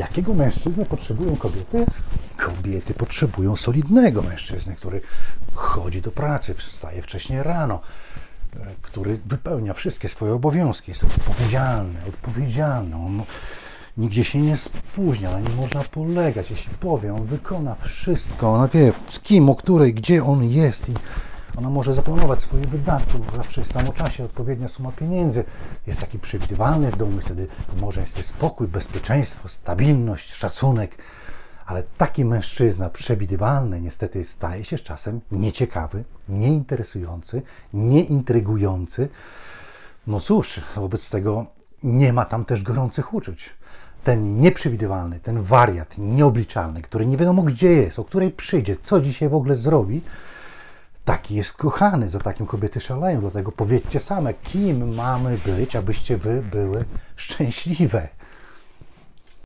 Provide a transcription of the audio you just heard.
Jakiego mężczyznę potrzebują kobiety? Kobiety potrzebują solidnego mężczyzny, który chodzi do pracy, wstaje wcześniej rano, e, który wypełnia wszystkie swoje obowiązki, jest odpowiedzialny, odpowiedzialny. On nigdzie się nie spóźnia, na nim można polegać. Jeśli powie, on wykona wszystko. Ona wie z kim, o której, gdzie on jest i ona może zaplanować swoje wydatki, zawsze jest tam o czasie odpowiednia suma pieniędzy. Jest taki przewidywalny w domu, wtedy w małżeństwie spokój, bezpieczeństwo, stabilność, szacunek. Ale taki mężczyzna przewidywalny niestety staje się czasem nieciekawy, nieinteresujący, nieintrygujący. No cóż, wobec tego nie ma tam też gorących uczuć. Ten nieprzewidywalny, ten wariat nieobliczalny, który nie wiadomo gdzie jest, o której przyjdzie, co dzisiaj w ogóle zrobi, taki jest kochany, za takim kobiety szaleją. Dlatego powiedzcie same, kim mamy być, abyście wy były szczęśliwe.